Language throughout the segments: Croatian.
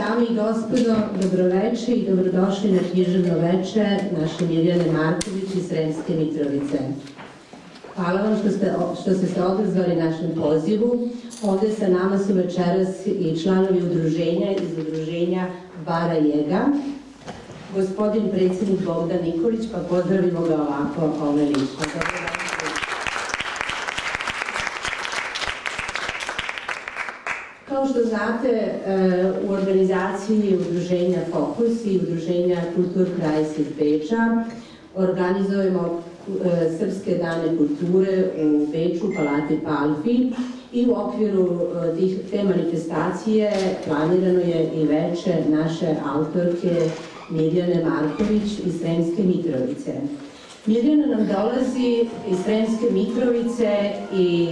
Dame i gospodo, dobroveče i dobrodošli na književno veče naše Mirjane Marković iz Sremske Mitrovice. Hvala vam što ste, što se odazvali našem pozivu. Ovde sa nama su večeras i članovi udruženja iz udruženja Bara Jega, gospodin predsjednik Bogdan Nikolić, pa pozdravimo ga ovako ove lično. Kao što znate, e, u organizaciji udruženja Fokus i udruženja Kultur Krajs iz Beča organizujemo e, Srpske dane kulture u Beču, Palati Palfi i u okviru e, tih, te manifestacije planirano je i veče naše autorke Mirjane Marković iz Sremske Mitrovice. Mirjana nam dolazi iz Sremske Mitrovice i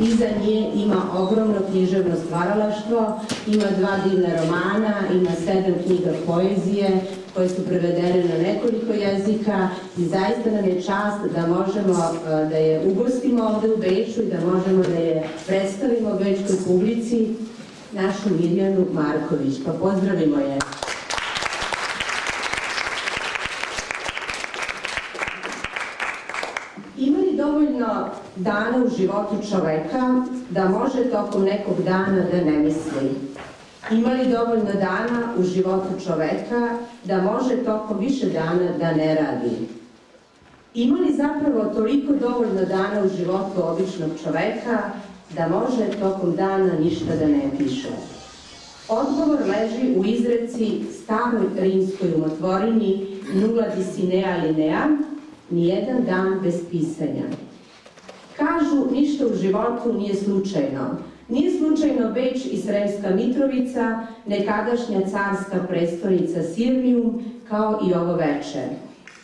iza nje ima ogromno književno stvaralaštvo, ima dva divna romana, ima sedam knjiga poezije koje su prevedene na nekoliko jezika i zaista nam je čast da možemo e, da je ugostimo ovde u Beču i da možemo da je predstavimo bečkoj publici našu Mirjanu Marković. Pa pozdravimo je. Dovoljno dana u životu čoveka da može tokom nekog dana da ne misli? Ima li dovoljno dana u životu čoveka da može tokom više dana da ne radi? Ima li zapravo toliko dovoljno dana u životu običnog čoveka da može tokom dana ništa da ne piše? Odgovor leži u izreci staroj rimskoj umotvorini nula disinea linea, nijedan dan bez pisanja. Kažu, ništa u životu nije slučajno. Nije slučajno Beč i Sremska Mitrovica, nekadašnja carska prestonica Sirmijum, kao i ovo veče.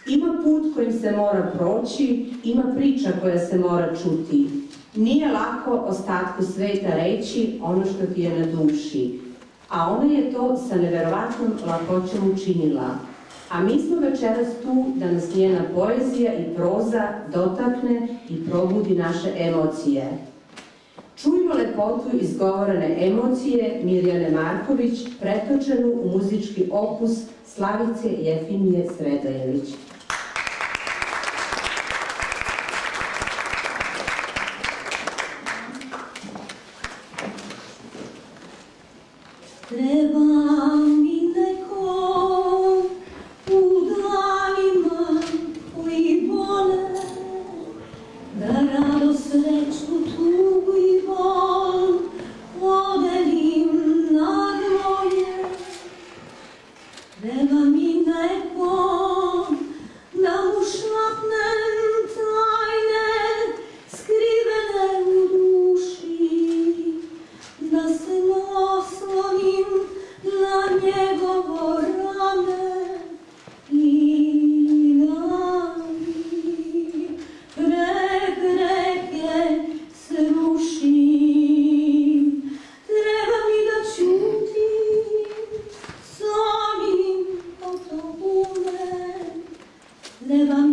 Ima put kojim se mora proći, ima priča koja se mora čuti. Nije lako ostatku sveta reći ono što ti je na duši, a ona je to sa neverovatnom lakoćom učinila. A mi smo večeras tu da nas njena poezija i proza dotakne i probudi naše emocije. Čujmo lepotu izgovorene emocije Mirjane Marković, pretočenu u muzički opus Slavice Jefimije Sredajević. Never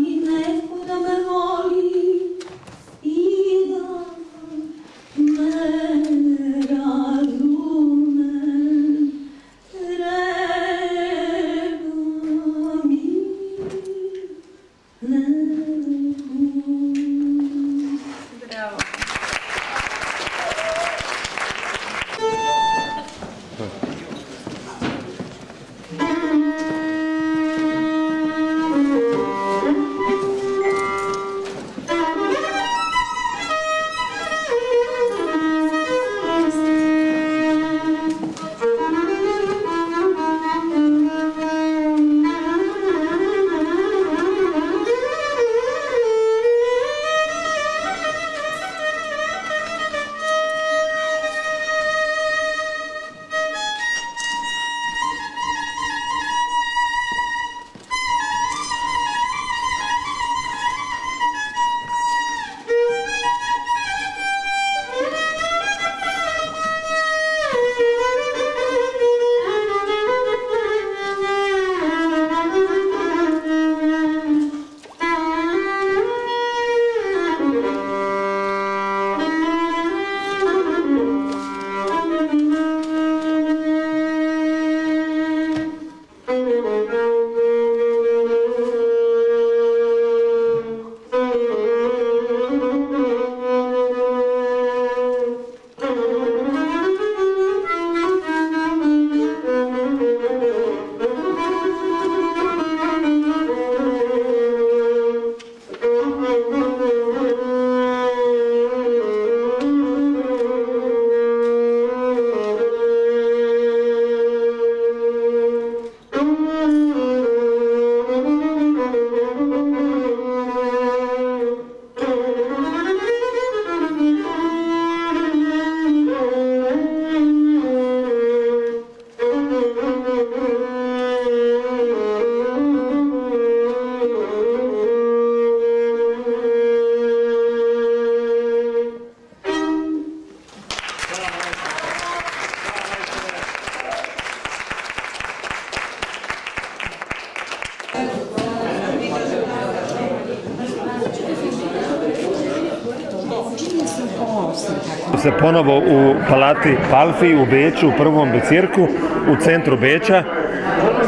se ponovo u palati Palfi u Beču, u prvom becirku, u centru Beča.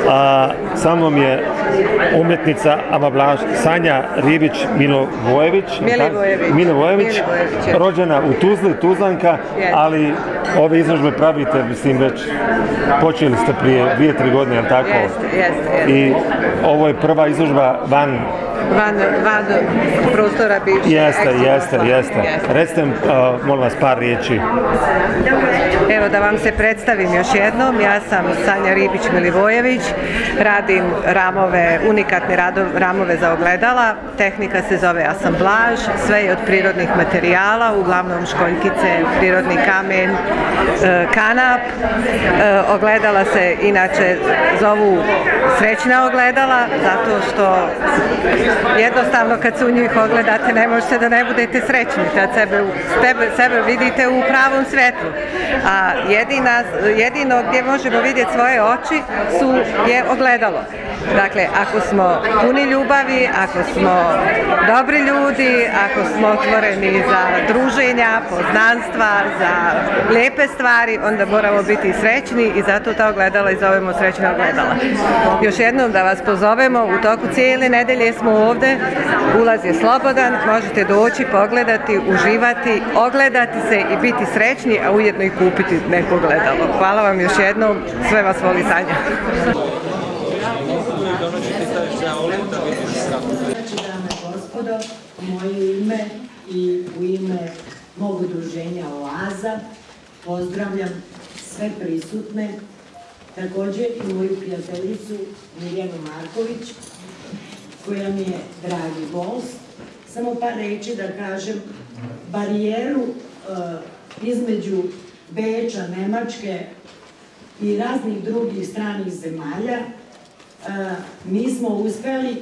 A sa mnom je umjetnica Amablaž Sanja Ribić Milovojević. Milivojević. Milivojević, Milivojević, je. rođena u Tuzli, Tuzlanka, ali ove izložbe pravite, mislim, već počeli ste prije dvije, tri godine, jel tako? I ovo je prva izložba van Van, van prostora bivše Jeste, jeste, jeste. Recite, uh, molim vas, par riječi. Evo da vam se predstavim još jednom, ja sam Sanja Ribić Milivojević, radim ramove, unikatne ramove za ogledala, tehnika se zove asamblaž, sve je od prirodnih materijala, uglavnom školjkice, prirodni kamen, e, kanap, E, ogledala se inače zovu srećna ogledala, zato što jednostavno kad se u njih ogledate ne možete da ne budete srećni, kad sebe, sebe, sebe vidite u pravom svetlu. A jedina, jedino gdje možemo vidjeti svoje oči su, je ogledalo. Dakle, ako smo puni ljubavi, ako smo dobri ljudi, ako smo otvoreni za druženja, poznanstva, za lijepe stvari, onda moramo biti srećni i zato ta ogledala i zovemo srećna ogledala. Još jednom da vas pozovemo, u toku cijele nedelje smo ovdje, ulaz je slobodan, možete doći, pogledati, uživati, ogledati se i biti srećni, a ujedno i kupiti neko ogledalo. Hvala vam još jednom, sve vas voli Sanja. Moje ime i u ime mog udruženja Oaza pozdravljam sve prisutne, također i moju prijateljicu Mirjanu Marković, koja mi je dragi gost. Samo par reći da kažem, barijeru između Beča, Nemačke i raznih drugih stranih zemalja. E, mi smo uspjeli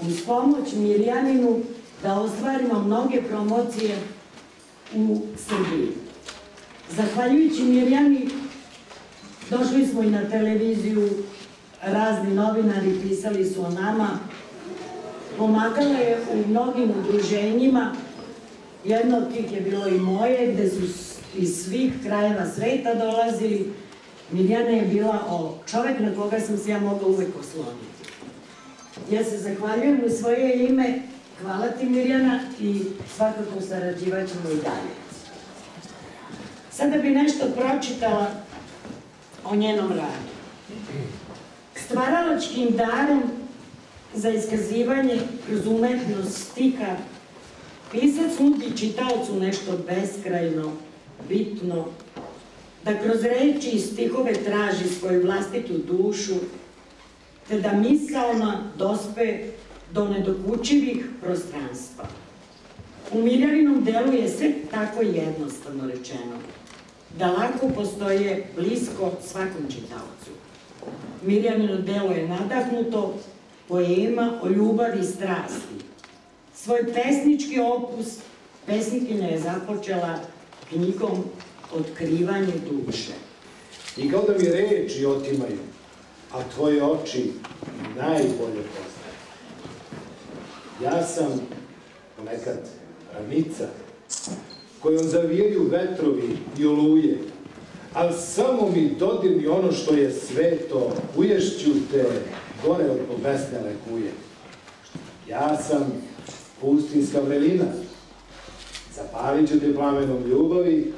uz pomoć Mirjaninu da ostvarimo mnoge promocije u Srbiji. Zahvaljujući Mirjani došli smo i na televiziju, razni novinari pisali su o nama, pomagala je u mnogim udruženjima, jedno od tih je bilo i moje, gdje su iz svih krajeva sveta dolazili. Mirjana je bila o čovjek na koga sam se ja mogla uvek osloniti. Ja se zahvaljujem u svoje ime, hvala ti Mirjana i svakako sarađivat ćemo i dalje. Sada bi nešto pročitala o njenom radu. Stvaralačkim darom za iskazivanje kroz umetnost stika pisac nudi čitaocu nešto beskrajno, bitno, da kroz reči i stihove traži svoju vlastitu dušu, te da misalna dospe do nedokučivih prostranstva. U Mirjaninom delu je sve tako jednostavno rečeno, da lako postoje blisko svakom čitaocu. Mirjanino delo je nadahnuto poema o ljubavi i strasti. Svoj pesnički opus pesnikinja je započela knjigom Otkrivanje duše. I kao da mi reči otimaju, a tvoje oči najbolje poznaju. Ja sam ponekad ravnica, kojom zaviriju vetrovi i oluje, ali samo mi dodirni ono što je sveto, uješću te gore od pobesnele kuje. Ja sam pustinska vrelina, zapalit ću te plamenom ljubavi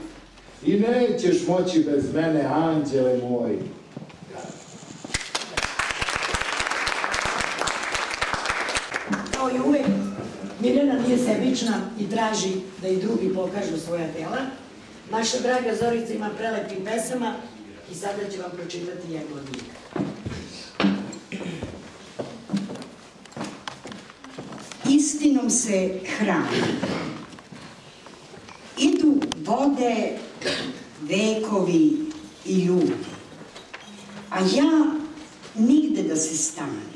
i nećeš moći bez mene, anđele moj. Kao i Mirjana nije sebična i traži da i drugi pokažu svoja dela. Naša draga Zorica ima prelepih pesama i sada će vam pročitati jednu od njih. istinom se hrani. Vode, vekovi i ljudi. A ja nigde da se stanem.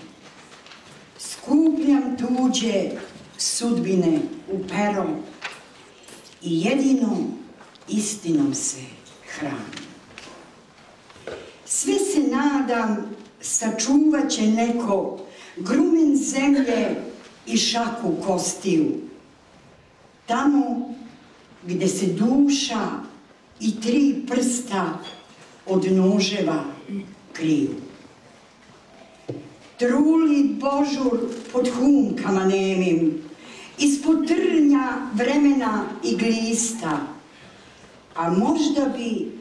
Skupljam tuđe sudbine u pero i jedinom istinom se hranim. Sve se nadam, sačuvat će neko grumen zemlje i šaku kostiju. Tamo gdje se duša i tri prsta od noževa kriju. Truli božur pod humkama nemim, ispod trnja vremena i glista, a možda bi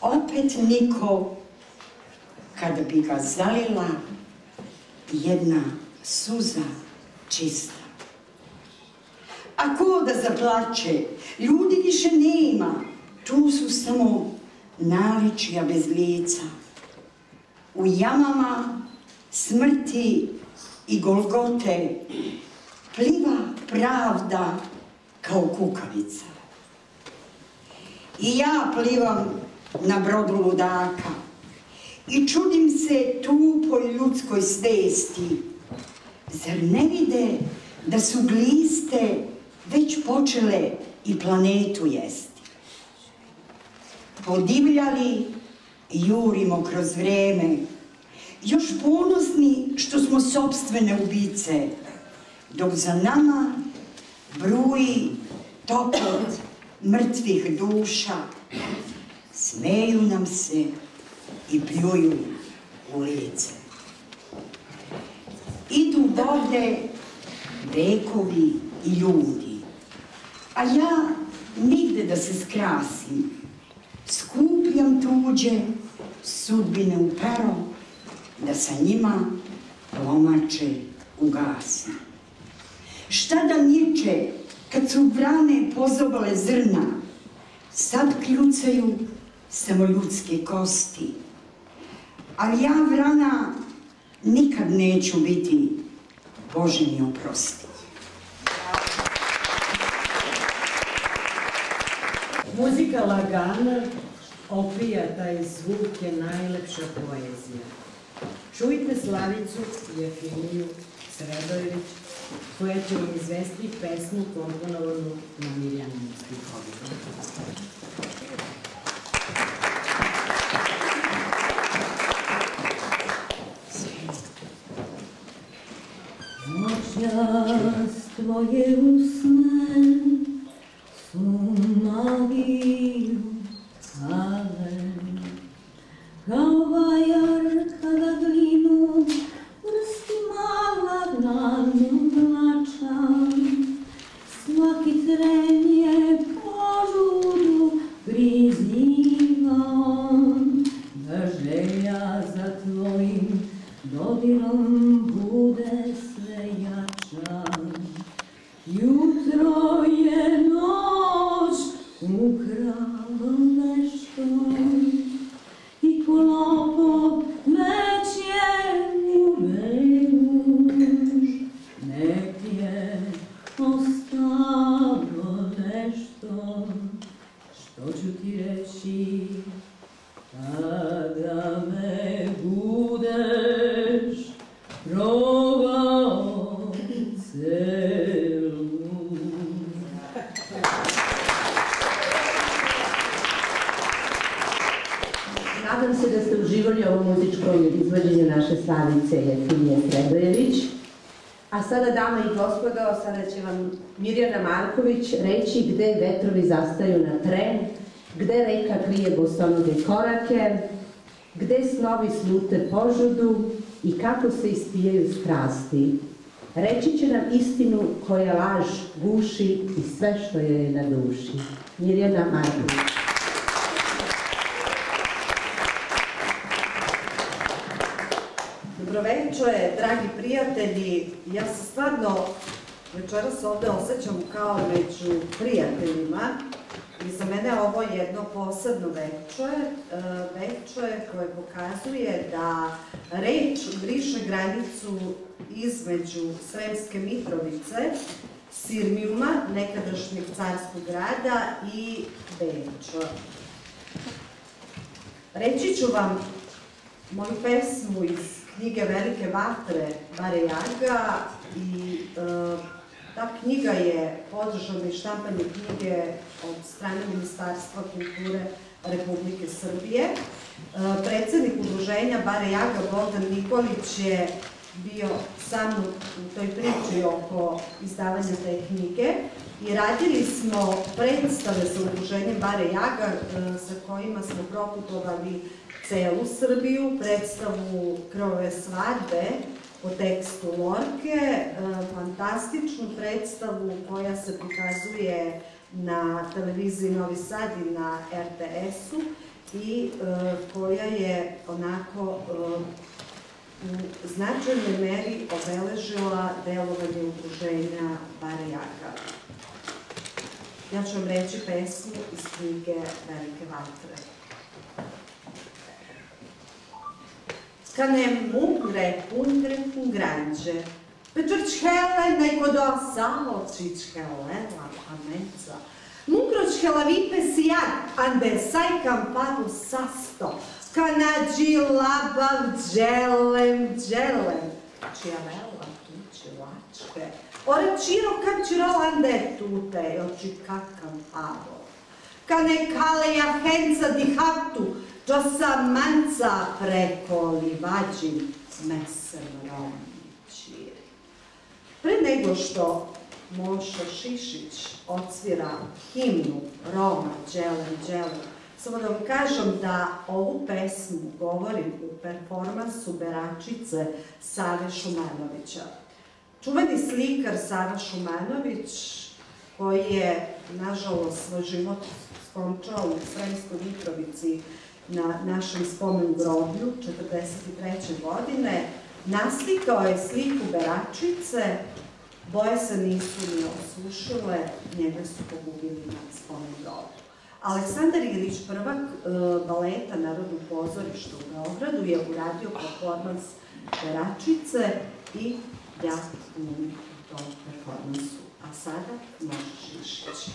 opet niko, kada bi ga zalila jedna suza čista. A ko da zaplače, ljudi više nema, tu su samo naličja bez lica. U jamama smrti i golgote pliva pravda kao kukavica. I ja plivam na brodu ludaka i čudim se tupoj ljudskoj svesti. Zar ne vide da su gliste već počele i planetu jesti? Podivljali jurimo kroz vreme, još ponosni što smo sobstvene ubice, dok za nama bruji topot mrtvih duša, smeju nam se i pljuju u lice. Idu vode, vekovi i ljudi, a ja nigde da se skrasim, skupljam tuđe sudbine u pero, da sa njima lomače ugasim. Šta da niče kad su brane pozobale zrna, sad kljucaju samo ljudske kosti. Ali ja vrana nikad neću biti Bože mi oprosti. Muzika lagana, opija taj zvuk je najlepša poezija. Čujte Slavicu Jefimiju Sredojević, koja će vam izvesti pesmu komponovanu na Mirjanom stihovima. Tvojim dodirom bude sve jača. Muzičko izvođenje naše Slavice Jefimije Sredojević. A sada, dame i gospodo, sada će vam Mirjana Marković reći gde vetrovi zastaju na tren, gde reka krije bosonoge korake, gde snovi slute požudu i kako se ispijaju strasti. Reći će nam istinu koja laž guši i sve što je na duši. Mirjana Marković. Dobroveče, dragi prijatelji. Ja se stvarno večeras ovde osjećam kao među prijateljima i za mene je ovo jedno posebno veče, veče koje pokazuje da reč briše granicu između Sremske Mitrovice, Sirmijuma, nekadašnjeg carskog grada i Beča. Reći ću vam moju pesmu iz knjige Velike vatre Bare Jaga i e, ta knjiga je podržana i štampanje knjige od strane Ministarstva kulture Republike Srbije. E, predsednik udruženja Bare Jaga Bogdan Nikolić je bio sa mnom u toj priči oko izdavanja te knjige i radili smo predstave sa udruženjem Bare Jagar e, sa kojima smo proputovali celu Srbiju, predstavu Krove svadbe po tekstu Lorke, e, fantastičnu predstavu koja se prikazuje na televiziji Novi Sad i na RTS-u i e, koja je onako u značajnoj meri obeležila delovanje udruženja Bare Jagar. Ja ću vam reći pesmu iz knjige Velike vatre. Cane mugre pundre pungranđe, Petrč hele najkodosa, očić helela pameca, Mukroć helavipe sijad, ande sajkam padu sasto, Kanađi labav dželem dželem, Čijavela tuče lačke, Ora ciro cancirolande tute, oči kakam avo. Cane kaleja henca di hatu, Đosa manca preko livađin mesem romići. Pre nego što Moša Šišić odsvira himnu Roma, Đelem, Đelem, samo da vam kažem da ovu pesmu govorim u performansu Beračice Save Šumanovića. Čuveni slikar Sava Šumanović, koji je, nažalost, svoj život skončao u Sremskoj Mitrovici na našem spomen groblju 43. godine, naslikao je sliku Beračice, boje se nisu ni osušile, njega su pogubili na spomen groblju. Aleksandar Ilić, prvak e, baleta Narodnog pozorišta u Beogradu, je uradio performans Beračice i ja u tom performansu. A sada možeš ići.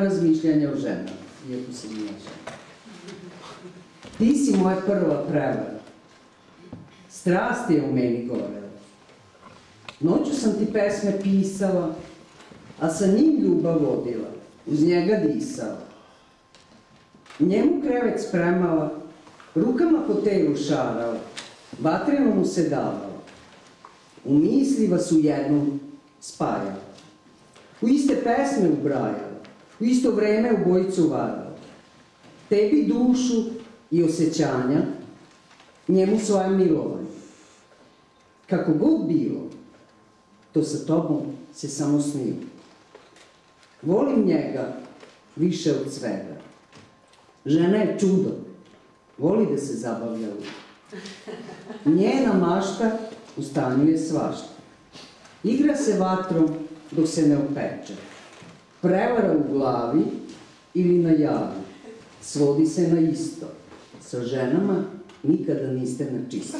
Moje razmišljanja o ženama, iako sam ja žena. Ti si moja prva prevara. Strast je u meni gorela. Noću sam ti pesme pisala, a sa njim ljubav vodila, uz njega disala. Njemu krevet spremala, rukama po telu šarala, vatreno mu se davala. U misli vas u jednom spajala. U iste pesme ubrajala, u isto vreme u bojicu varala. Tebi dušu i osjećanja, njemu svoje milovanje. Kako god bilo, to sa tobom se samo snima. Volim njega više od svega. Žena je čudo, voli da se zabavlja u Njena mašta u svašta. Igra se vatrom dok se ne opeče. Prevara u glavi ili na javi. Svodi se na isto. Sa ženama nikada niste na čisto.